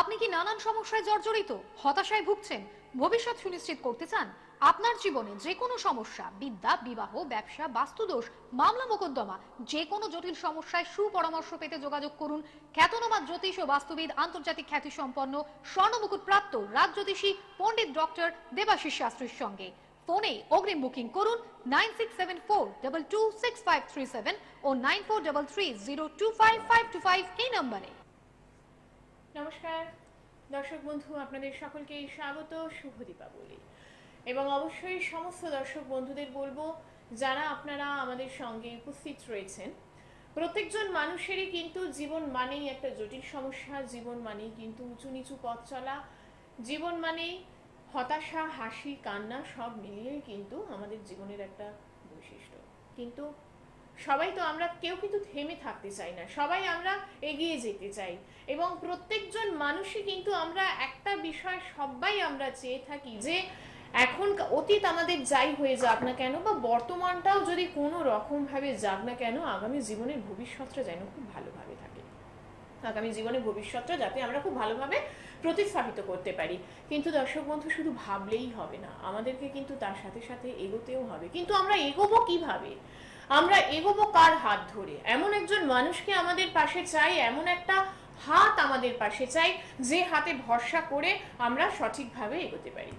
আপনি কি নানান সমস্যায় জর্জরিত, হতাশায় ভুগছেন? ভবিষ্যৎ সুনিশ্চিত করতে চান? আপনার জীবনে যে কোনো সমস্যা, বিদ্যা, বিবাহ, ব্যবসা, বাস্তুদোষ, মামলা মোকদ্দমা, যে কোনো জটিল সমস্যায় সুপরামর্শ পেতে যোগাযোগ করুন। খ্যাতনামা জ্যোতিষ ও বাস্তুবিদ, আন্তর্জাতিক খ্যাতি সম্পন্ন স্বর্ণমুকুট প্রাপ্ত রাজ জ্যোতিষী পণ্ডিত ডক্টর দেবাশিস শাস্ত্রীর সঙ্গে। ফোনে অগ্রিম বুকিং করুন nine six seven four double two six five three seven ও nine four double three zero two five five two five এই নম্বরে। নমস্কার। দর্শক বন্ধু, আপনাদের সকলকে স্বাগত, শুভ দীপাবলি। এবং অবশ্যই সমস্ত দর্শক বন্ধুদের বলব, যারা আপনারা আমাদের সঙ্গে উপস্থিত রয়েছেন, প্রত্যেকজন মানুষেরই কিন্তু জীবন মানেই একটা জটিল সমস্যা, জীবন মানেই কিন্তু উঁচু নিচু পথ চলা, জীবন মানেই হতাশা, হাসি, কান্না, সব মিলিয়েই কিন্তু আমাদের জীবনের একটা বৈশিষ্ট্য। কিন্তু সবাই তো আমরা কেউ কিন্তু থেমে থাকতে চাই না। সবাই আমরা এগিয়ে যেতে চাই। এবং প্রত্যেকজন মানুষই কিন্তু আমরা একটা বিষয় সবাই আমরা চেয়ে থাকি যে এখন অতীত আমাদের যাই হয়ে যাক না কেন বা বর্তমানটাও যদি কোনো রকম ভাবে যাক না কেন, আগামী জীবনের ভবিষ্যৎটা যেন খুব ভালোভাবে থাকে। আগামী জীবনের ভবিষ্যৎটা যাতে আমরা খুব ভালোভাবে প্রতিস্থাপিত করতে পারি। কিন্তু দর্শক বন্ধু, শুধু ভাবলেই হবে না। আমাদেরকে কিন্তু তার সাথে সাথে এগোতেও হবে। কিন্তু আমরা এগোবো কীভাবে? আমরা এগোবো কার হাত ধরে? এমন একজন মানুষকে আমাদের পাশে চাই, এমন একটা হাত আমাদের পাশে চাই, যে হাতে ভরসা করে আমরা সঠিকভাবে এগোতে পারি।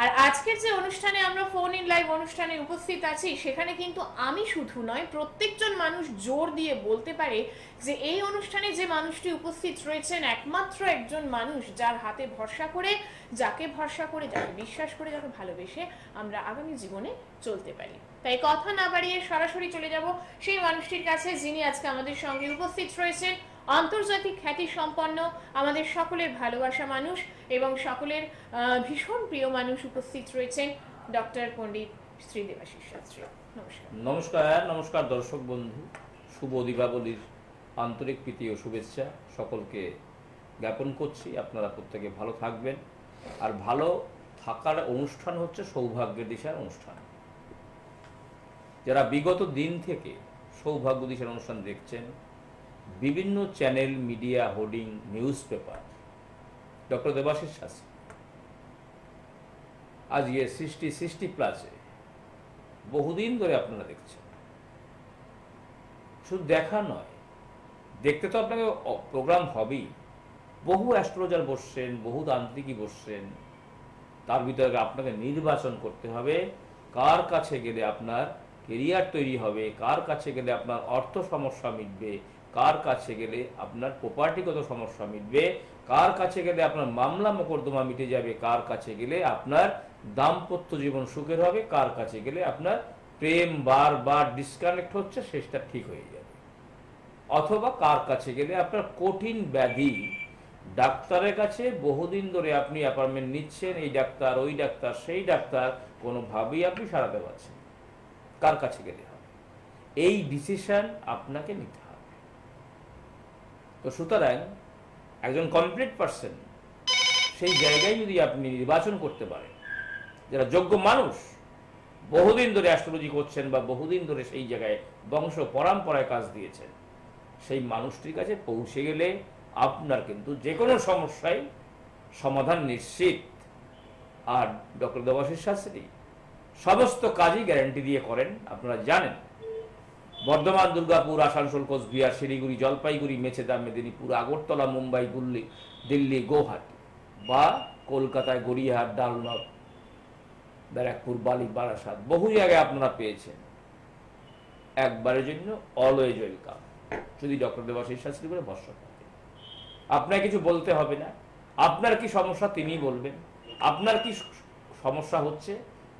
আর আজকের যে অনুষ্ঠানে আমরা ফোন ইন লাইভ অনুষ্ঠানে উপস্থিত আছি, সেখানে কিন্তু আমি শুধু নয়, প্রত্যেকজন মানুষ জোর দিয়ে বলতে পারে যে এই অনুষ্ঠানে যে মানুষটি উপস্থিত রয়েছেন একমাত্র একজন মানুষ যার হাতে ভরসা করে, যাকে ভরসা করে, যাকে বিশ্বাস করে, যাকে ভালোবেসে আমরা আগামী জীবনে চলতে পারি। তাই কথা না বাড়িয়ে সরাসরি চলে যাব সেই মানুষটির কাছে যিনি আজকে আমাদের সঙ্গে উপস্থিত রয়েছেন। আন্তর্জাতিক খ্যাতি সম্পন্ন আমাদের সকলের ভালোবাসা মানুষ এবং সকলের ভীষণ প্রিয় মানুষ উপস্থিত রয়েছেন ডক্টর পণ্ডিত শ্রী দেবাশিস শাস্ত্রী। নমস্কার। নমস্কার নমস্কার দর্শক বন্ধু। শুভ দীপাবলির আন্তরিক প্রীতি ও শুভেচ্ছা সকলকে জ্ঞাপন করছি। আপনারা প্রত্যেকে ভালো থাকবেন। আর ভালো থাকার অনুষ্ঠান হচ্ছে সৌভাগ্যের দিশার অনুষ্ঠান। যারা বিগত দিন থেকে সৌভাগ্য দিশার অনুষ্ঠান দেখছেন বিভিন্ন channel media hoarding newspaper doctor Debashis Shastri. আজকে সৃষ্টি সৃষ্টি প্লাসে বহুদিন ধরে আপনারা দেখছেন। শুধু দেখা নয়, দেখতে তো আপনাকে প্রোগ্রাম হবেই। বহু অ্যাস্ট্রোলজার বসছেন, বহু তান্ত্রিকই বসছেন। তার ভিতরে আপনাকে নির্বাচন করতে হবে, কার কাছে গেলে আপনার কেরিয়ার তৈরি হবে, কার কাছে গেলে আপনার অর্থ সমস্যা মিটবে কার কাছে গেলে আপনার প্রপার্টিগত সমস্যা মিটবে, কার কাছে গেলে আপনার মামলা মোকদ্দমা মিটে যাবে, কার কাছে গেলে আপনার দাম্পত্য জীবন সুখের হবে, কার কাছে গেলে আপনার প্রেম বারবার ডিসকানেক্ট হচ্ছে, শেষটা ঠিক হয়ে যাবে। অথবা কার কাছে গেলে আপনার কঠিন ব্যাধি, ডাক্তারের কাছে বহুদিন ধরে আপনি অ্যাপয়েন্টমেন্ট নিচ্ছেন, এই ডাক্তার, ওই ডাক্তার, সেই ডাক্তার, কোনোভাবেই আপনি সারাতে পারছেন কার কাছে গেলে হবে? এই ডিসিশন আপনাকে নিতে তো সুতরাং একজন কমপ্লিট পার্সন সেই জায়গায় যদি আপনি নির্বাচন করতে পারেন, যারা যোগ্য মানুষ, বহুদিন ধরে অ্যাস্ট্রোলজি করছেন বা বহুদিন ধরে সেই জায়গায় বংশ পরম্পরায় কাজ দিয়েছেন, সেই মানুষটির কাছে পৌঁছে গেলে আপনার কিন্তু যে কোনো সমস্যায় সমাধান নিশ্চিত। আর ডক্টর দেবাশিস শাস্ত্রী, সমস্ত কাজই গ্যারান্টি দিয়ে করেন, আপনারা জানেন। বর্ধমান, দুর্গাপুর, আসানসোল, কোচবিহার, শিলিগুড়ি, জলপাইগুড়ি, মেছেদা, মেদিনীপুর, আগরতলা, মুম্বাই, দিল্লি দিল্লি, গৌহাটি বা কলকাতায় গড়িয়াহাট ডালনব ব্যারাকপুর, বালি, বারাসাত বহু জায়গায় আপনারা পেয়েছেন। একবারের জন্য অলওয়েজ ওয়েলকাম যদি ডক্টর দেবাশিস শাস্ত্রী করে ভরসা থাকে। আপনার কিছু বলতে হবে না। আপনার কি সমস্যা তিনি বলবেন। আপনার কি সমস্যা হচ্ছে,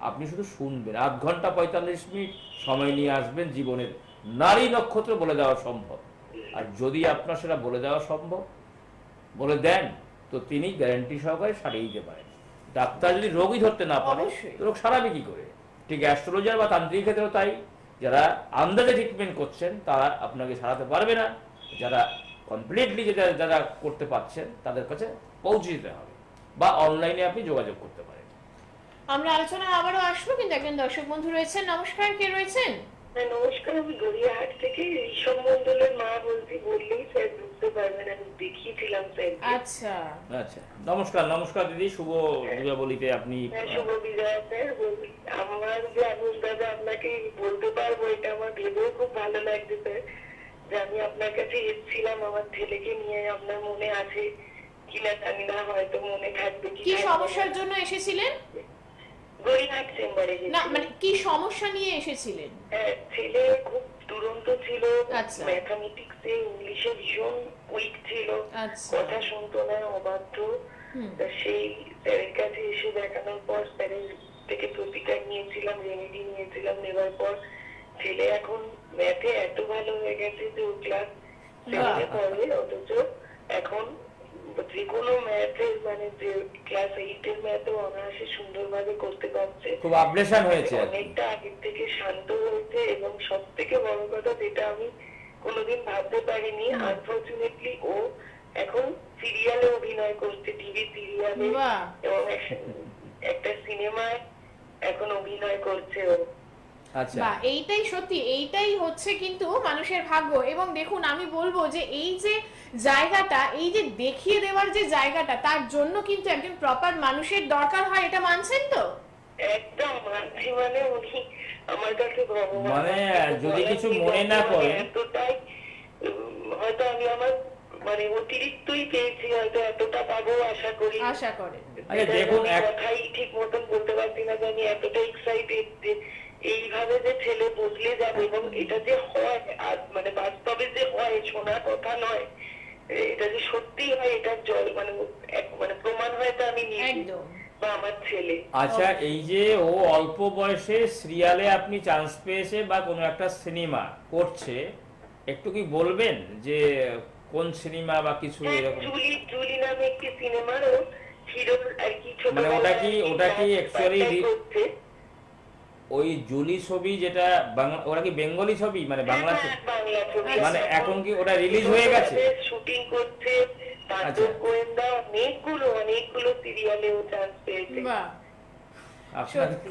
আপনি শুধু শুনবেন। আধ ঘণ্টা পঁয়তাল্লিশ মিনিট সময় নিয়ে আসবেন জীবনের নারী নক্ষত্র বলে দেওয়া সম্ভব। আর যদি আপনার সেটা বলে দেওয়া সম্ভব বলে দেন তো তিনি গ্যারান্টি সহকারে সারিয়ে দিতে পারেন। ডাক্তার যদি রোগই ধরতে না পারে তো রোগ সারাবে কি করে? ঠিক অ্যাস্ট্রোলজার বা তান্ত্রিক ক্ষেত্রেও তাই। যারা আন্দাজে ট্রিটমেন্ট করছেন তারা আপনাকে সারাতে পারবে না। যারা কমপ্লিটলি যেটা যারা করতে পারছেন তাদের কাছে পৌঁছে দিতে হবে। বা অনলাইনে আপনি যোগাযোগ করতে পারেন। আমরা আলোচনা আবারও আসব কিন্তু একজন দর্শক বন্ধু রয়েছেন। নমস্কার কে রয়েছেন? নমস্কার আমি গড়িয়াহাট থেকে ঋষভ মন্ডলের মা বলছি বললেই স্যার বুঝতে পারবেন আমি দেখিয়েছিলাম স্যার আচ্ছা। আচ্ছা। নমস্কার নমস্কার দিদি শুভ দীপাবলিতে আপনি হ্যাঁ শুভ বিজয়া স্যার বলছি আমার যে আনুষ দাদা আপনাকে বলতে পারব এটা আমার ভেবেও খুব ভালো লাগছে স্যার যে আমি আপনার কাছে এসেছিলাম আমার ছেলেকে নিয়ে আপনার মনে আছে কিনা জানি না হয়তো মনে থাকবে কি। সমস্যার জন্য এসেছিলেন? গড়িয়াহাট চেম্বারে না মানে কি সমস্যা নিয়ে এসেছিলেন? ছেলে খুব দুরন্ত ছিল আচ্ছা। ম্যাথামেটিক্সে ইংলিশে ভীষণ উইক ছিল আচ্ছা। কথা শুনতো না অবাধ্য। সেই স্যারের কাছে এসে দেখানোর পর স্যারের থেকে প্রতিকার নিয়েছিলাম রেমেডি নিয়েছিলাম নেবার পর ছেলে এখন ম্যাথে এত ভালো হয়ে গেছে যে ও ক্লাস সেভেনে পড়ে অথচ এখন যে কোনো ম্যাথে মানে যে ক্লাস এইটের ম্যাথও অনায়াসে সুন্দরভাবে করতে পারছে। খুব আপডেশন হয়েছে অনেকটা আগের থেকে শান্ত হয়েছে এবং সব থেকে বড় কথা যেটা আমি কোনোদিন ভাবতে পারিনি আনফর্চুনেটলি ও এখন সিরিয়ালে অভিনয় করছে টিভি সিরিয়ালে এবং একটা সিনেমায় এখন অভিনয় করছে ও। বা এইটাই সত্যি এইটাই হচ্ছে কিন্তু মানুষের ভাগ্য। এবং দেখুন আমি বলব যে এই যে জায়গাটা এই যে দেখিয়ে দেওয়ার যে জায়গাটা তার জন্য কিন্তু একজন প্রপার মানুষের দরকার হয় এটা মানছেন তো? একদম মানছি মানে উনি আমার কাছে ভগবান মানে যদি কিছু মনে না করেন। এতটাই হয়তো আমি আমার মানে অতিরিক্তই পেয়েছি হয়তো এতটা পাবো আশা করি। আশা করেন। আরে দেখুন কথাই ঠিক মতন বলতে পারছি না যে আমি এতটা এক্সাইটেড যে এইভাবে যে ছেলে বদলে যাবে এবং এটা যে হয় আর মানে বাস্তবে যে হয় শোনা কথা নয় এটা যে সত্যি হয় এটা জল মানে এক- মানে প্রমাণ হয়তো আমি নিজে একদম। বা আমার ছেলে। আচ্ছা এই যে ও অল্প বয়সে সিরিয়ালে আপনি চান্স পেয়েছে বা কোনো একটা সিনেমা করছে একটু কি বলবেন যে কোন সিনেমা বা কিছু হ্যাঁ, এরকম? জুলি জুলি নামে একটি সিনেমারও হিরো আর কি ছোট মানে ওটা কি- ওটা কি করছে। ওই জুলি ছবি যেটা বাংলা ওরা কি বেঙ্গলি ছবি? মানে বাংলা ছবি। হ্যাঁ, বাংলা ছবি। মানে এখন কি ওটা রিলিজ হয়ে গেছে? শুটিং করছে আচ্ছা। গোয়েন্দা অনেকগুলো অনেকগুলো চান্স পেয়েছে। আপনার সত্যি।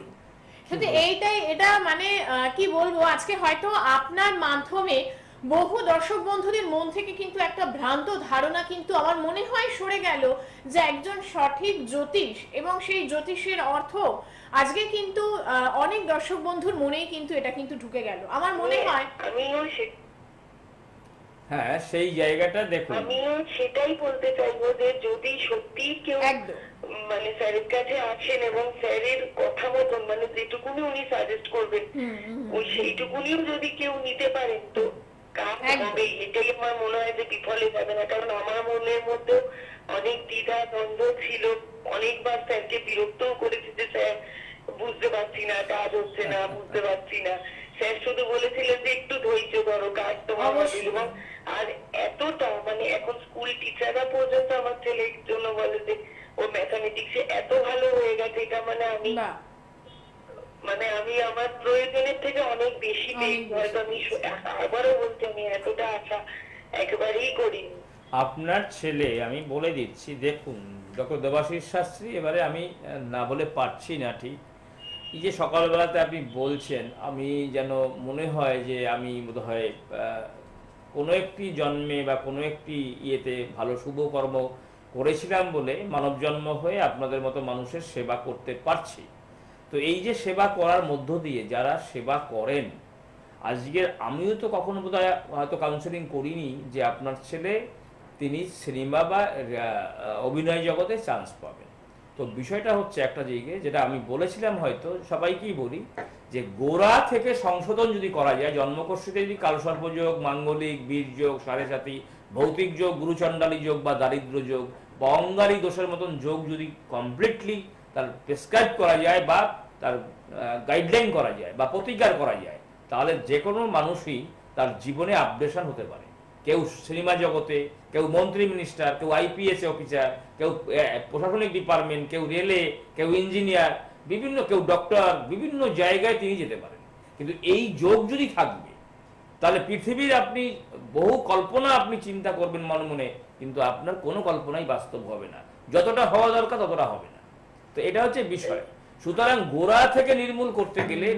সত্যি এইটাই এটা মানে আহ, কি বলব আজকে হয়তো আপনার মাধ্যমে বহু দর্শক বন্ধুদের মন থেকে কিন্তু একটা ভ্রান্ত ধারণা কিন্তু আমার মনে হয় সরে গেল যে একজন সঠিক জ্যোতিষ এবং সেই জ্যোতিষের অর্থ আজকে কিন্তু অনেক দর্শক বন্ধুর মনেই কিন্তু এটা কিন্তু ঢুকে গেল। আমার মনে হয় হ্যাঁ সেই জায়গাটা দেখুন। আমিও সেটাই বলতে চাইব যে যদি সত্যি কেউ একদম। মানে স্যারের কাছে আসেন এবং স্যারের কথা মতন মানে যেটুকুনি উনি সাজেস্ট করবেন ওই সেইটুকুনিও যদি কেউ নিতে পারেন তো কাজ হবে এটাই আমার মনে হয় যে বিফলে যাবে না। কারণ আমার মনের মধ্যে অনেক দ্বিধা দ্বন্দ্ব ছিল। অনেকবার স্যারকে বিরক্তও করেছি যে স্যার বুঝতে পারছি না কাজ হচ্ছে না বুঝতে পারছি না। স্যার শুধু বলেছিলেন যে একটু ধৈর্য ধরো কাজ তোমার এবং আর এতটা মানে এখন স্কুল টিচাররা পর্যন্ত আমার ছেলের জন্য বলে যে ও ম্যাথামেটিক্সে এত ভালো হয়ে গেছে এটা মানে আমি মানে আমি আমার প্রয়োজনের থেকে অনেক বেশি পেয়েছি হয়তো আমি আবারও বলছি আমি এতটা আশা একেবারেই করিনি। আপনার ছেলে আমি বলে দিচ্ছি দেখুন ডক্টর দেবাশিস শাস্ত্রী এবারে আমি না বলে পারছি না ঠিক? এই যে সকালবেলাতে আপনি বলছেন আমি যেন মনে হয় যে আমি বোধহয় আহ, কোনো একটি জন্মে বা কোনো একটি ইয়েতে ভালো শুভ কর্ম করেছিলাম বলে মানব জন্ম হয়ে আপনাদের মতো মানুষের সেবা করতে পারছি। তো এই যে সেবা করার মধ্য দিয়ে যারা সেবা করেন, আজকের আমিও তো কখনো বোধহয় হয়তো কাউন্সেলিং করিনি যে আপনার ছেলে তিনি সিনেমা বা অভিনয় জগতে চান্স পাবেন। তো বিষয়টা হচ্ছে একটা জায়গায় যেটা আমি বলেছিলাম হয়তো, সবাইকেই বলি যে গোড়া থেকে সংশোধন যদি করা যায় জন্মকোষ্ঠীতে যদি কালসর্পযোগ মাঙ্গলিক, বীর যোগ, সাড়ে সাথী ভৌতিক যোগ, গুরুচণ্ডালী যোগ বা দারিদ্র যোগ, বা অঙ্গারী দোষের মতন যোগ যদি কমপ্লিটলি তার প্রেসক্রাইব করা যায় বা তার গাইডলাইন করা যায় বা প্রতিকার করা যায়, তাহলে যে কোনো মানুষই তার জীবনে আপডেশন হতে পারে। কেউ সিনেমা জগতে, কেউ মন্ত্রী মিনিস্টার কেউ আইপিএস অফিসার কেউ প্রশাসনিক ডিপার্টমেন্ট কেউ রেলে কেউ ইঞ্জিনিয়ার বিভিন্ন, কেউ ডক্টর বিভিন্ন জায়গায় তিনি যেতে পারেন। কিন্তু এই যোগ যদি থাকবে, তাহলে পৃথিবীর আপনি, বহু কল্পনা আপনি চিন্তা করবেন মনে মনে, কিন্তু আপনার কোনো কল্পনাই বাস্তব হবে না। যতটা হওয়া দরকার ততটা হবে না। তো এটা হচ্ছে বিষয়। সুতরাং গোড়া থেকে নির্মূল করতে গেলে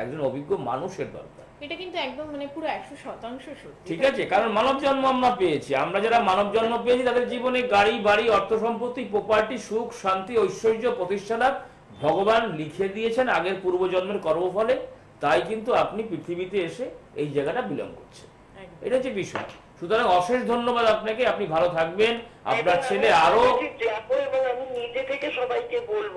একজন অভিজ্ঞ মানুষের দরকার। এটা কিন্তু একদম মানে পুরো একশো শতাংশ সত্যি। ঠিক আছে কারণ মানব জন্ম আমরা পেয়েছি। আমরা যারা মানব জন্ম পেয়েছি তাদের জীবনে গাড়ি বাড়ি অর্থ সম্পত্তি প্রপার্টি সুখ শান্তি ঐশ্বর্য প্রতিষ্ঠা লাভ ভগবান লিখে দিয়েছেন আগের পূর্বজন্মের কর্মফলে। তাই কিন্তু আপনি পৃথিবীতে এসে এই জায়গাটা বিলং করছেন। এটা হচ্ছে বিষয়। সুতরাং অশেষ ধন্যবাদ আপনাকে। আপনি ভালো থাকবেন। আপনার ছেলে আরও যাব এবং আমি নিজে থেকে সবাইকে বলব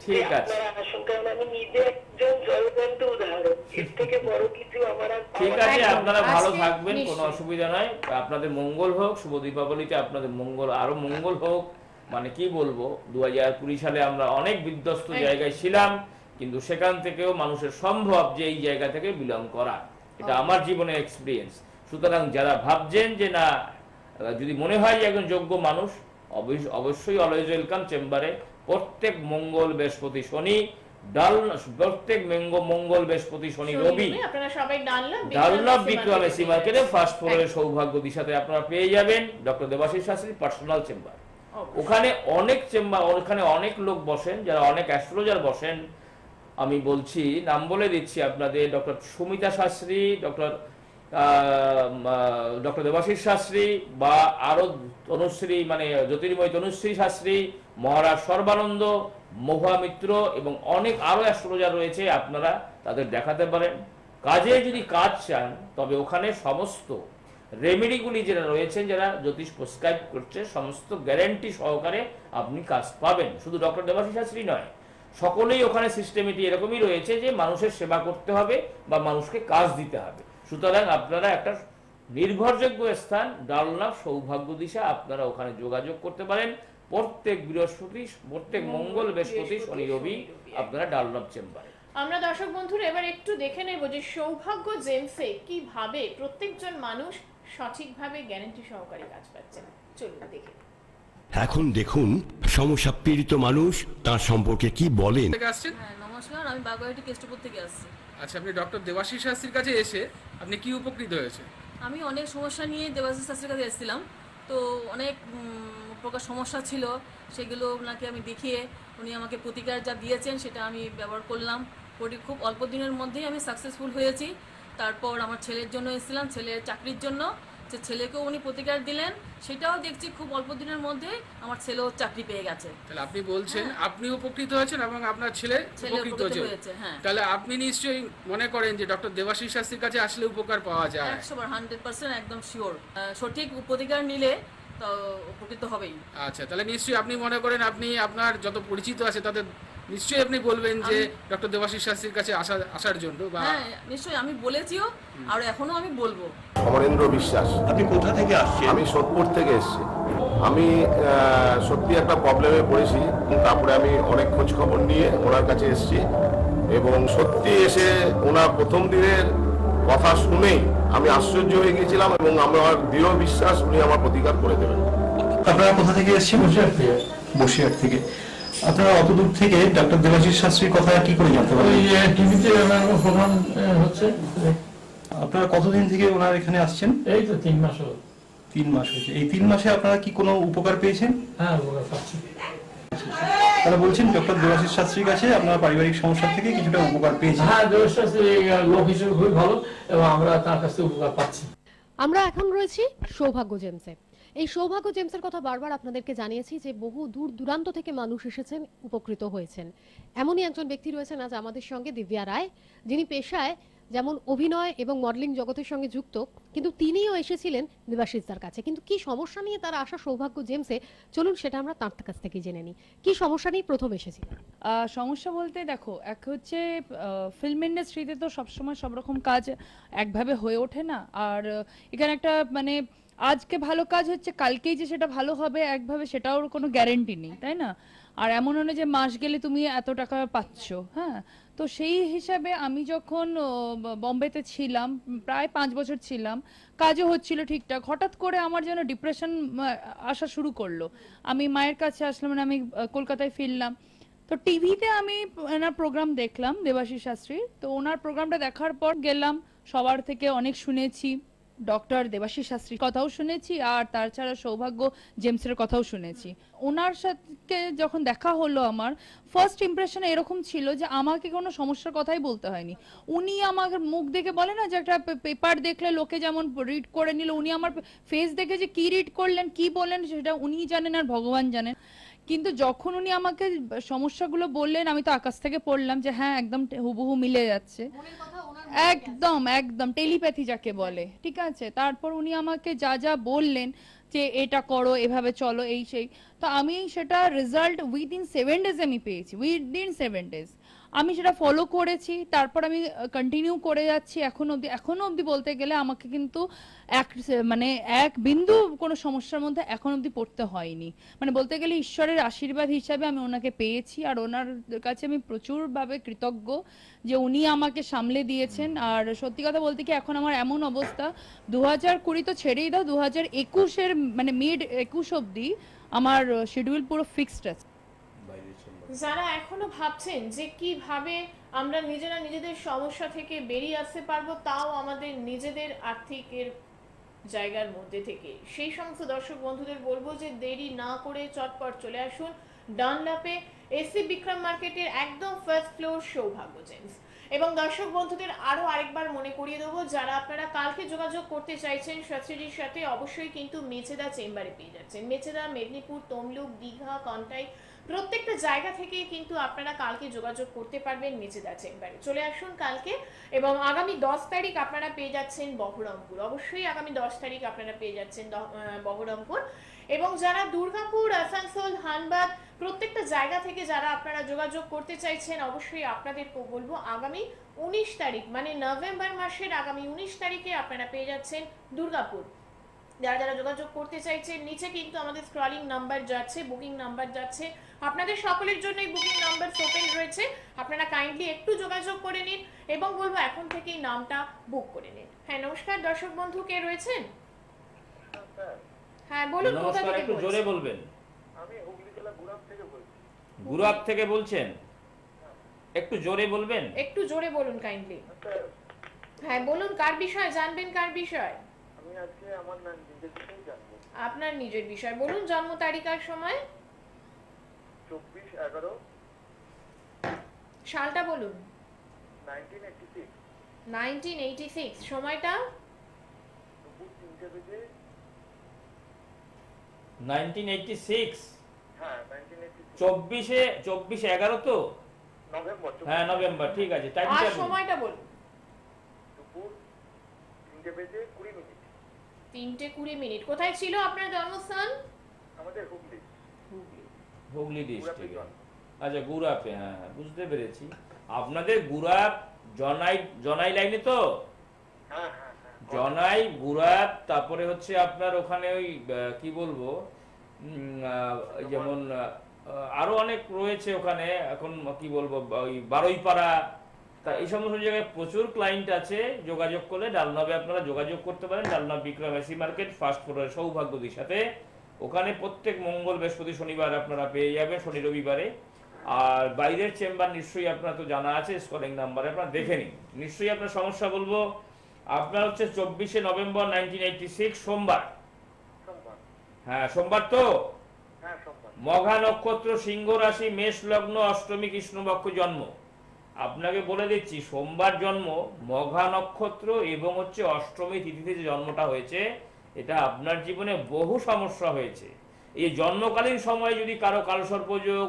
ঠিক আছে। আপনারা আসুন কারণ আমি নিজে একজন জলবন্ত উদাহরণ। এর থেকে বড় কিছু আমার ঠিক আছে আপনারা ভালো থাকবেন কোনো অসুবিধা নয় আপনাদের মঙ্গল হোক শুভ দীপাবলিতে আপনাদের মঙ্গল আরও মঙ্গল হোক। মানে কি বলব দু হাজার কুড়ি সালে আমরা অনেক বিধ্বস্ত জায়গায় ছিলাম কিন্তু সেখান থেকেও মানুষের সম্ভব যে এই জায়গা থেকে বিলং করা। এটা আমার জীবনে এক্সপিরিয়েন্স সুতরাং যারা ভাবছেন যে না আহ, যদি মনে হয় যে একজন যোগ্য মানুষ অবশ্য- অবশ্যই অলওয়েজ ওয়েলকাম চেম্বারে প্রত্যেক মঙ্গল বৃহস্পতি শনি ডাল প্রত্যেক মেঙ্গ- মঙ্গল বৃহস্পতি শনি রবি। আপনারা সবাই ডানলাভ বিক্রম এসি মার্কেটে ফার্স্ট ফ্লোরের সৌভাগ্য দিশাতে আপনারা পেয়ে যাবেন doctor Debashis Shastri personal chamber ওখানে অনেক চেম্বার ওখানে অনেক লোক বসেন যারা অনেক অ্যাস্ট্রোলজার বসেন। আমি বলছি নাম বলে দিচ্ছি আপনাদের doctor Sumita Shastri doctor doctor Debashis Shastri বা আরও তনুশ্রী মানে জ্যোতির্ময় তনুশ্রী শাস্ত্রী মহারাজ সর্বানন্দ, মহুয়া মিত্র এবং অনেক আরও অ্যাস্ট্রোলজার রয়েছে, আপনারা তাদের দেখাতে পারেন। কাজে যদি কাজ চান, তবে ওখানে সমস্ত রেমেডিগুলি যারা রয়েছেন, যারা জ্যোতিষ প্রেসক্রাইব করছে, সমস্ত গ্যারেন্টি সহকারে আপনি কাজ পাবেন। শুধু ডক্টর দেবাশিস শাস্ত্রী নয়, সকলেই ওখানে সিস্টেমেটি এরকমই রয়েছে যে মানুষের সেবা করতে হবে বা মানুষকে কাজ দিতে হবে। সুতরাং আপনারা একটা নির্ভরযোগ্য স্থান ডালনা সৌভাগ্য দিশা আপনারা ওখানে যোগাযোগ করতে পারেন। প্রত্যেক বৃহস্পতি প্রত্যেক মঙ্গল বৃহস্পতি শনি রবি আপনারা ডালনাব চেম্বারে। আমরা দর্শক বন্ধুরা এবার একটু দেখে নেব যে সৌভাগ্য জেমসে কীভাবে প্রত্যেকজন মানুষ সঠিকভাবে গ্যারান্টি সহকারে কাজ পাচ্ছেন চলুন দেখে এখন দেখুন সমস্যা পীড়িত মানুষ তার সম্পর্কে কি বলেন। আসছেন? হ্যাঁ নমস্কার আমি বাগুয়াহাটি কেষ্টপুর থেকে আসছি। আচ্ছা আপনি ডক্টর দেবাশিস শাস্ত্রীর কাছে এসে আপনি কি উপকৃত হয়েছে আমি অনেক সমস্যা নিয়ে দেবাশিস শাস্ত্রীর কাছে এসেছিলাম। তো অনেক প্রকার সমস্যা ছিল সেগুলো ওনাকে আমি দেখিয়ে উনি আমাকে প্রতিকার যা দিয়েছেন সেটা আমি ব্যবহার করলাম। করি খুব অল্প দিনের মধ্যেই আমি সাকসেসফুল হয়েছি। তারপর আমার ছেলের জন্য এসেছিলাম ছেলের চাকরির জন্য। যে ছেলেকেও উনি প্রতিকার দিলেন সেটাও দেখছি খুব অল্প দিনের মধ্যে আমার ছেলেও চাকরি পেয়ে গেছে। তাহলে আপনি বলছেন আপনি উপকৃত হয়েছেন এবং আপনার ছেলে উপকৃত হয়েছে। হ্যাঁ। তাহলে আপনি নিশ্চয়ই মনে করেন যে ডক্টর দেবাশিস শাস্ত্রীর কাছে আসলে উপকার পাওয়া যায়। একশো হান্ড্রেড পার্সেন্ট একদম শিওর সঠিক প্রতিকার নিলে তো উপকৃত হবেই। আচ্ছা তাহলে নিশ্চয়ই আপনি মনে করেন আপনি আপনার যত পরিচিত আছে তাদের নিশ্চয়ই আপনি বলবেন যে ডক্টর দেবাশিস শাস্ত্রীর কাছে আসা আসার জন্য বা হ্যাঁ নিশ্চয়ই আমি বলেছিও আর এখনও আমি বলব। অমরেন্দ্র বিশ্বাস আপনি কোথা থেকে আসছেন? আমি সোদপুর থেকে এসেছি। আমি সত্যি একটা প্রবলেমে পড়েছি তারপরে আমি অনেক খোঁজ খবর নিয়ে ওনার কাছে এসেছি। এবং সত্যি এসে ওনার প্রথম দিনের কথা শুনে আমি আশ্চর্য হয়ে গিয়েছিলাম এবং আমার দৃঢ় বিশ্বাস উনি আমার প্রতিকার করে দেবেন। আপনারা কোথা থেকে এসেছেন? বসিরহাট থেকে। বসিরহাট থেকে। আপনারা অত দূর থেকে ডক্টর দেবাশিস শাস্ত্রীর কথা কি করে জানতে পারলেন? ওই টিভিতে প্রোগ্রাম হচ্ছে। আপনারা কতদিন থেকে ওনার এখানে আসছেন? এই তো তিন মাস হলো। তিন মাস হয়েছে। এই তিন মাসে আপনারা কি কোনো উপকার পেয়েছেন? হ্যাঁ ওরা পাচ্ছি। তারা বলছেন ডক্টর দেবাশিস শাস্ত্রীর কাছে আপনারা পারিবারিক সমস্যা থেকে কিছুটা উপকার পেয়েছেন। হ্যাঁ দেবশ্বাসী লোক হিসেবে খুবই ভালো এবং আমরা তার কাছ থেকে উপকার পাচ্ছি। আমরা এখন রয়েছি সৌভাগ্য জেমসে। এই সৌভাগ্য জেমসের কথা বারবার আপনাদেরকে জানিয়েছি যে বহু দূর দূরান্ত থেকে মানুষ এসেছেন উপকৃত হয়েছেন। এমনই একজন ব্যক্তি রয়েছেন আজ আমাদের সঙ্গে দিব্যা রায় যিনি পেশায় যেমন অভিনয় এবং মডেলিং জগতের সঙ্গে যুক্ত কিন্তু তিনিও এসেছিলেন দেবাশিসদার কাছে। কিন্তু কি সমস্যা নিয়ে তার আসা সৌভাগ্য জেমসে? চলুন সেটা আমরা তার কাছ থেকে জেনে নিই। কি সমস্যা নিয়ে প্রথম এসেছিলেন? আহ, সমস্যা বলতে দেখো এক হচ্ছে ফিল্ম ইন্ডাস্ট্রিতে তো সবসময় সব রকম কাজ একভাবে হয়ে ওঠে না। আর এখানে একটা মানে আজকে ভালো কাজ হচ্ছে কালকেই যে সেটা ভালো হবে একভাবে সেটাও কোনো গ্যারেন্টি নেই তাই না? আর এমন নয় যে মাস গেলে তুমি এত টাকা পাচ্ছ হ্যাঁ? তো সেই হিসাবে আমি যখন বম্বেতে ছিলাম, প্রায় পাঁচ বছর ছিলাম, কাজও হচ্ছিল ঠিকঠাক। হঠাৎ করে আমার যেন ডিপ্রেশন আসা শুরু করল। আমি মায়ের কাছে আসলাম মানে আমি কলকাতায় ফিরলাম। তো টিভিতে আমি ওনার প্রোগ্রাম দেখলাম, দেবাশিস শাস্ত্রী তো ওনার প্রোগ্রামটা দেখার পর গেলাম, সবার থেকে অনেক শুনেছি। ডক্টর দেবাশিস শাস্ত্রীর কথাও শুনেছি আর তাছাড়া সৌভাগ্য জেমসের কথাও শুনেছি। ওনার সাথে যখন দেখা হলো আমার ফার্স্ট ইমপ্রেশন এরকম ছিল যে আমাকে কোনো সমস্যার কথাই বলতে হয়নি। উনি আমার মুখ দেখে বলে না যে একটা পেপার দেখলে লোকে যেমন রিড করে নিল, উনি আমার ফেস দেখে যে কি রিড করলেন, কি বললেন, সেটা উনিই জানেন আর ভগবান জানেন। কিন্তু যখন উনি আমাকে সমস্যাগুলো বললেন আমি তো আকাশ থেকে পড়লাম যে হ্যাঁ একদম হুবহু মিলে যাচ্ছে। একদম একদম টেলিপ্যাথি যাকে বলে ঠিক আছে? তারপর উনি আমাকে যা যা বললেন যে এটা করো এভাবে চলো এই সেই তো আমি সেটা রেজাল্ট উইদিন সেভেন ডেজ আমি পেয়েছি উইদিন সেভেন ডেজ আমি সেটা ফলো করেছি তারপর আমি কন্টিনিউ করে যাচ্ছি এখন অবধি। এখনও অবধি বলতে গেলে আমাকে কিন্তু এক মানে এক বিন্দু কোনো সমস্যার মধ্যে এখন অবধি পড়তে হয়নি। মানে বলতে গেলে ঈশ্বরের আশীর্বাদ হিসাবে আমি ওনাকে পেয়েছি আর ওনার কাছে আমি প্রচুরভাবে কৃতজ্ঞ যে উনি আমাকে সামলে দিয়েছেন। আর সত্যি কথা বলতে কি এখন আমার এমন অবস্থা দু হাজার কুড়ি তো ছেড়েই দাও দু হাজার একুশের মানে মিড একুশ অবধি আমার শিডিউল পুরো ফিক্সড আছে। যারা এখনও ভাবছেন যে কীভাবে আমরা নিজেরা নিজেদের সমস্যা থেকে বেরিয়ে আসতে পারব, তাও আমাদের নিজেদের আর্থিকের জায়গার মধ্যে থেকে। সেই সমস্ত দর্শক বন্ধুদের বলব যে দেরি না করে চটপট চলে আসুন ডানলাপে এসি বিক্রম মার্কেটের একদম ফার্স্ট ফ্লোর সৌভাগ্য জেমস এবং দর্শক বন্ধুদের আরও আরেকবার মনে করিয়ে দেবো, যারা আপনারা কালকে যোগাযোগ করতে চাইছেন শাস্ত্রীজির সাথে, অবশ্যই কিন্তু মেচেদা চেম্বারে পেয়ে যাচ্ছেন। মেচেদা, মেদিনীপুর, তমলুক, দীঘা, কন্টাই প্রত্যেকটা জায়গা থেকে কিন্তু আপনারা কালকে যোগাযোগ করতে পারবেন মেচেদা চেম্বারে। চলে আসুন কালকে এবং আগামী দশ তারিখ আপনারা পেয়ে যাচ্ছেন বহরমপুর। অবশ্যই আগামী দশ তারিখ আপনারা পেয়ে যাচ্ছেন বহরমপুর। এবং যারা দুর্গাপুর, আসানসোল, হানবাদ প্রত্যেকটা জায়গা থেকে যারা আপনারা যোগাযোগ করতে চাইছেন, অবশ্যই আপনাদের বলব আগামী উনিশ তারিখ মানে নভেম্বর মাসের আগামী উনিশ তারিখে আপনারা পেয়ে যাচ্ছেন দুর্গাপুর। যারা যারা যোগাযোগ করতে চাইছেন নিচে কিন্তু আমাদের স্ক্রলিং নাম্বার যাচ্ছে বুকিং নাম্বার যাচ্ছে। আপনাদের সকলের জন্যই বুকিং নাম্বার ওপেন রয়েছে। আপনারা কাইন্ডলি একটু যোগাযোগ করে নিন এবং বলব এখন থেকেই নামটা বুক করে নিন। হ্যাঁ নমস্কার। দর্শক বন্ধু কে রয়েছেন? হ্যাঁ বলুন কোথা থেকে একটু জোরে বলবেন। আমি হুগলি জেলা গুড়াব থেকে বলছি। গুরাব থেকে বলছেন? একটু জোরে বলবেন? একটু জোরে বলুন কাইন্ডলি হ্যাঁ বলুন কার বিষয়? জানবেন কার বিষয়? আজকে আমার না নিজের বিষয়ে জানব। আপনার নিজের বিষয় বলুন জন্ম তারিখ আর সময়। চব্বিশ এগারো। সালটা বলুন। Nineteen eighty six. সময়টা? দুপুর তিনটে নাইনটিন সিক্স? হ্যাঁ নাইনটিন চব্বিশে চব্বিশে এগারো তো? নভেম্বর হ্যাঁ নভেম্বর ঠিক আছে টাইমটা সময়টা বলুন। দুপুর তিনটে বেজে কুড়ি মিনিট। তিনটে কুড়ি মিনিট। কোথায় ছিল আপনার জন্মস্থান? আমাদের হুগলি। হুগলি। গুড়াপে ডিস্ট্রিক্টে আচ্ছা গুরাপে হ্যাঁ হ্যাঁ বুঝতে পেরেছি। আপনাদের গুরাপ জনাই জনাই লাইনে তো? হ্যাঁ হ্যাঁ হ্যাঁ। জনাই গুরাপ তারপরে হচ্ছে আপনার ওখানে ওই কি বলব? উম, আহ, যেমন আরও অনেক রয়েছে ওখানে। এখন কি বলব? ওই বারুইপাড়া তা এই সমস্ত জায়গায় প্রচুর ক্লায়েন্ট আছে যোগাযোগ করলে ডালনবে আপনারা যোগাযোগ করতে পারেন। Dunlop Bikram AC market first ফ্লোরের সৌভাগ্যদির সাথে। ওখানে প্রত্যেক মঙ্গল বৃহস্পতি শনিবার আপনারা পেয়ে যাবেন শনি রবিবারে। আর বাইরের চেম্বার নিশ্চয়ই আপনার তো জানা আছে স্কলিং নাম্বারে আপনারা দেখে নিন। নিশ্চয়ই আপনার সমস্যা বলব আপনার হচ্ছে চব্বিশে নভেম্বর নাইনটিন এইটটি সিক্স সোমবার। হ্যাঁ সোমবার তো? হ্যাঁ মঘা নক্ষত্র সিংহ রাশি মেষ লগ্ন অষ্টমী কৃষ্ণপক্ষ জন্ম। আপনাকে বলে দিচ্ছি সোমবার জন্ম মঘা নক্ষত্র এবং হচ্ছে অষ্টমী তিথিতে যে জন্মটা হয়েছে এটা আপনার জীবনে বহু সমস্যা হয়েছে। এই জন্মকালীন সময়ে যদি কারও কালসর্প যোগ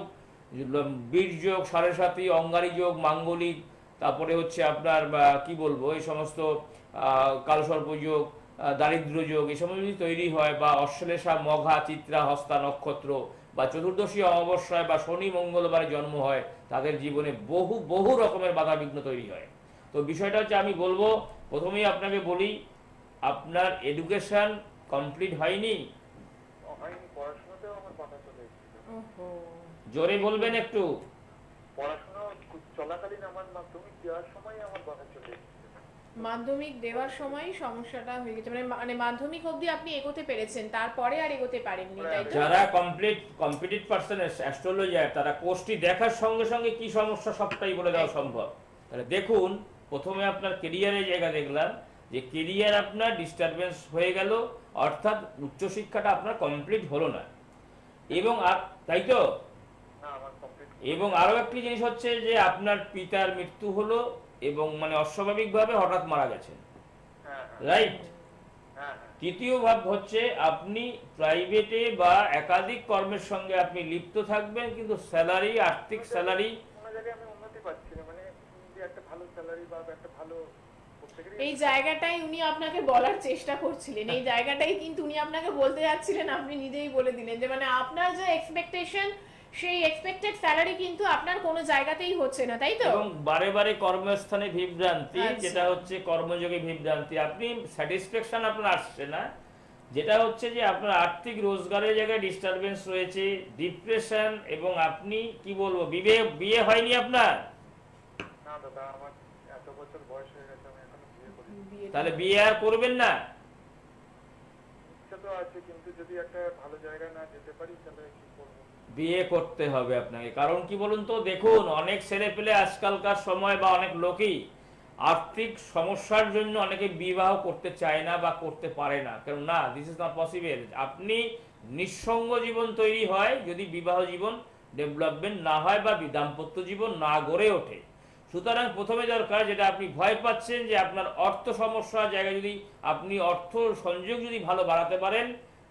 বীর যোগ সাড়ে সাথী অঙ্গারী যোগ মাঙ্গলিক তারপরে হচ্ছে আপনার কি বলব এই সমস্ত আহ, কালসর্প যোগ আহ, দারিদ্র যোগ এই সমস্ত যদি তৈরি হয় বা অশ্লেষা মঘা চিত্রা হস্তা নক্ষত্র বা চতুর্দশী অমাবস্যায় বা শনি মঙ্গলবারে জন্ম হয় তাদের জীবনে বহু বহু রকমের বাধা বিঘ্ন তৈরি হয়। তো বিষয়টা হচ্ছে আমি বলব প্রথমেই আপনাকে বলি আপনার এডুকেশন কমপ্লিট হয়নি? হয়নি পড়াশোনাতেও আমার বাধা চলে এসেছিল। জোরে বলবেন একটু। পড়াশোনা চলাকালীন আমার মাধ্যমিক দেওয়ার সময় আমার বাধা চলে মাধ্যমিক দেওয়ার সময় সমস্যাটা হয়ে গেছে। মানে মানে মাধ্যমিক অবধি আপনি এগোতে পেরেছেন তারপরে আর এগোতে পারেননি তাই তো? যারা কমপ্লিট কম্পিটিভ পার্সন অ্যাস্ট্রোলজার তারা কোর্সটি দেখার সঙ্গে সঙ্গে কি সমস্যা সবটাই বলে দেওয়া সম্ভব। তাহলে দেখুন প্রথমে আপনার কেরিয়ারের জায়গা দেখলাম যে কেরিয়ার আপনার ডিস্টারবেন্স হয়ে গেল অর্থাৎ উচ্চশিক্ষাটা আপনার কমপ্লিট হলো না। এবং আর তাই তো? এবং আরও একটি জিনিস হচ্ছে যে আপনার পিতার মৃত্যু হলো এবং মানে অস্বাভাবিকভাবে হঠাৎ মারা গেছেন। রাইট তৃতীয় ভাব হচ্ছে আপনি প্রাইভেটে বা একাধিক কর্মের সঙ্গে আপনি লিপ্ত থাকবেন কিন্তু স্যালারি আর্থিক স্যালারি মানে যে একটা ভালো স্যালারি বা একটা ভালো প্রত্যেকেরই এই জায়গাটাই উনি আপনাকে বলার চেষ্টা করছিলেন। এই জায়গাটাই কিন্তু উনি আপনাকে বলতে যাচ্ছিলেন আপনি নিজেই বলে দিলেন যে মানে আপনার যে এক্সপেকটেশন সেই এক্সপেক্টেড স্যালারি কিন্তু আপনার কোনো জায়গাতেই হচ্ছে না তাই তো? এবং বারে বারে কর্মস্থানে বিভ্রান্তি আচ্ছা। যেটা হচ্ছে কর্মযোগে বিভ্রান্তি। আপনি স্যাটিসফ্যাকশন আপনার আসছে না যেটা হচ্ছে যে আপনার আর্থিক রোজগারের জায়গায় ডিস্টারবেন্স রয়েছে ডিপ্রেশন এবং আপনি কি বলব বিবে বিয়ে হয়নি আপনার? না দাদা আমার এত বছর বয়স হয়ে গেছে আমি এখনও বিয়ে করি তাহলে বিয়ে আর করবেন না? ইচ্ছা তো আছে কিন্তু যদি একটা ভালো জায়গায় না যেতে পারি তাহলে বিয়ে করতে হবে আপনাকে। কারণ কি বলুন তো, দেখুন, অনেক ছেলে পেলে আজকালকার সময় বা অনেক লোকই আর্থিক সমস্যার জন্য অনেকে বিবাহ করতে চায় না বা করতে পারে না। কারণ না দিস ইজ নট পসিবল আপনি নিঃসঙ্গ জীবন তৈরি হয় যদি বিবাহ জীবন ডেভেলপমেন্ট না হয় বা দাম্পত্য জীবন না গড়ে ওঠে। সুতরাং প্রথমে দরকার যেটা আপনি ভয় পাচ্ছেন যে আপনার অর্থ সমস্যার জায়গায় যদি আপনি অর্থ সংযোগ যদি ভালো বাড়াতে পারেন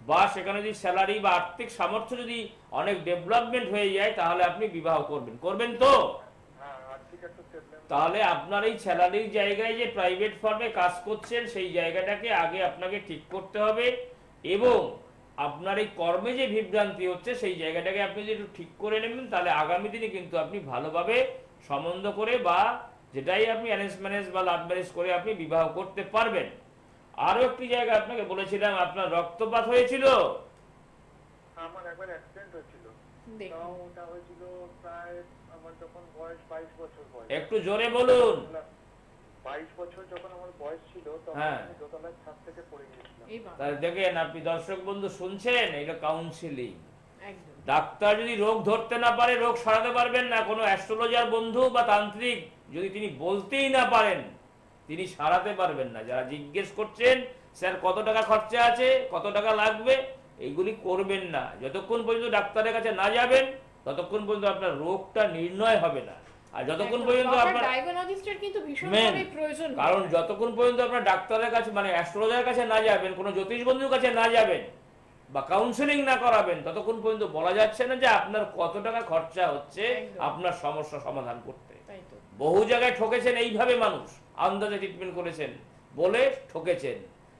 বা সেখানে যদি স্যালারি বা আর্থিক সামর্থ্য যদি অনেক ডেভেলপমেন্ট হয়ে যায়, তাহলে আপনি বিবাহ করবেন। করবেন তো? তাহলে আপনার এই স্যালারির জায়গায় যে প্রাইভেট ফার্মে কাজ করছেন, সেই জায়গাটাকে আগে আপনাকে ঠিক করতে হবে এবং আপনার এই কর্মে যে বিভ্রান্তি হচ্ছে, সেই জায়গাটাকে আপনি যদি একটু ঠিক করে নেবেন, তাহলে আগামী দিনে কিন্তু আপনি ভালোভাবে সম্বন্ধ করে বা যেটাই আপনি অ্যারেঞ্জ ম্যানেজ বা লাভ ম্যারেজ করে আপনি বিবাহ করতে পারবেন। আরও একটি জায়গা আপনাকে বলেছিলাম আপনার রক্তপাত হয়েছিল? আমার একবার অ্যাক্সিডেন্ট হয়েছিল। ওটা হয়েছিল প্রায় আমার যখন বয়স বাইশ বছর বয়স। একটু জোরে বলুন। বাইশ বছর যখন আমার বয়স ছিল তখন হ্যাঁ। আমি দোতলার ছাদ থেকে পড়ে গিয়েছিলাম। তাহলে দেখেন আপনি দর্শক বন্ধু শুনছেন? এটা কাউন্সিলিং ডাক্তার যদি রোগ ধরতে না পারে রোগ সারাতে পারবেন না। কোনো অ্যাস্ট্রোলজার বন্ধু বা তান্ত্রিক যদি তিনি বলতেই না পারেন তিনি সারাতে পারবেন না। যারা জিজ্ঞেস করছেন স্যার কত টাকা খরচা আছে? কত টাকা লাগবে? এইগুলি করবেন না। যতক্ষণ পর্যন্ত ডাক্তারের কাছে না যাবেন ততক্ষণ পর্যন্ত আপনার রোগটা নির্ণয় হবে না। আর যতক্ষণ পর্যন্ত আপনার কিন্তু ভীষণ প্রয়োজন। কারণ যতক্ষণ পর্যন্ত আপনার ডাক্তারের কাছে মানে অ্যাস্ট্রোলজার কাছে না যাবেন কোনো জ্যোতিষ বন্ধুর কাছে না যাবেন বা কাউন্সেলিং না করাবেন ততক্ষণ পর্যন্ত বলা যাচ্ছে না যে আপনার কত টাকা খরচা হচ্ছে আপনার সমস্যা সমাধান করতে বহু জায়গায় ঠকেছেন এইভাবে মানুষ আন্দাজে ট্রিটমেন্ট করেছেন বলে ঠকেছেন।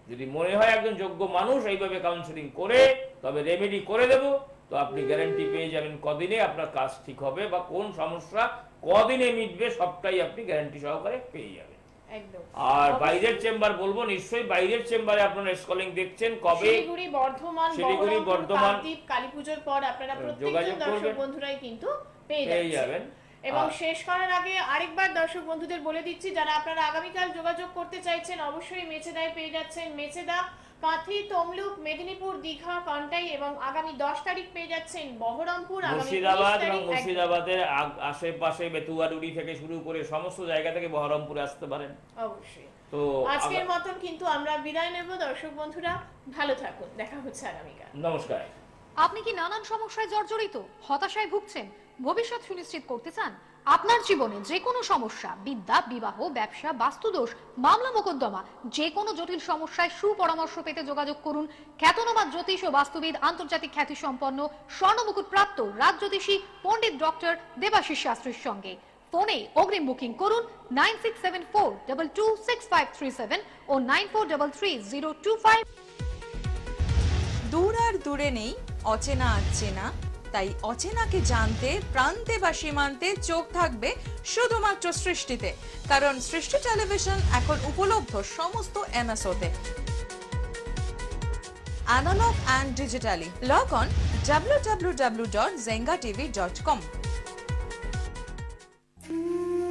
যদি মনে হয় একজন যোগ্য মানুষ এইভাবে কাউন্সেলিং করে তবে রেমেডি করে দেব। তো আপনি গ্যারান্টি পেয়ে যাবেন কদিনে আপনার কাজ ঠিক হবে বা কোন সমস্যা কদিনে মিটবে সবটাই আপনি গ্যারান্টি সহকারে পেয়ে যাবেন। আর। বাইরের চেম্বার বলব নিশ্চয়ই বাইরের চেম্বারে আপনারা স্কলিং দেখছেন কবে? শিলিগুড়ি বর্ধমান শিলিগুড়ি, বর্ধমান। কাকদ্বীপ কালীপুজোর পর আপনারা প্রত্যেকজন যোগাযোগ দর্শক। বন্ধুরাই কিন্তু পেয়ে যাবেন। এবং শেষ করার আগে আরেকবার দর্শক বন্ধুদের বলে দিচ্ছি যারা আপনারা আগামীকাল যোগাযোগ করতে চাইছেন অবশ্যই মেচেদায় পেয়ে যাচ্ছেন মেচেদা কাঁথি তমলুক মেদিনীপুর দীঘা কন্টাই এবং আগামী দশ তারিখ পেয়ে যাচ্ছেন বহরমপুর মুর্শিদাবাদ এবং মুর্শিদাবাদের আশেপাশে বেতুয়াডুড়ি থেকে শুরু করে সমস্ত জায়গা থেকে বহরমপুরে আসতে পারেন। অবশ্যই। তো আজকের মতন কিন্তু আমরা বিদায় নেব। দর্শক বন্ধুরা ভালো থাকুন। দেখা হচ্ছে আগামীকাল। নমস্কার। আপনি কি নানান সমস্যায় জর্জরিত হতাশায় ভুগছেন? ভবিষ্যৎ সুনিশ্চিত করতে চান, আপনার জীবনে যে কোনো সমস্যা, বিদ্যা, বিবাহ, ব্যবসা, বাস্তুদোষ, মামলা মোকদ্দমা, যে কোনো জটিল সমস্যায় সুপরামর্শ পেতে যোগাযোগ করুন। খ্যাতনামা জ্যোতিষ ও বাস্তুবিদ আন্তর্জাতিক খ্যাতি সম্পন্ন স্বর্ণমুকুট প্রাপ্ত রাজ জ্যোতিষী পণ্ডিত ডক্টর দেবাশিস শাস্ত্রীর সঙ্গে। ফোনে অগ্রিম বুকিং করুন nine six seven four double two six five three seven ও nine four double three zero two five. দূর আর দূরে নেই, অচেনা আর চেনা তাই অচেনাকে জানতে, প্রান্তে বা সীমান্তে চোখ থাকবে শুধুমাত্র সৃষ্টিতে। কারণ সৃষ্টি টেলিভিশন এখন উপলব্ধ সমস্ত এমএসওতে। Analogue and digitally log on W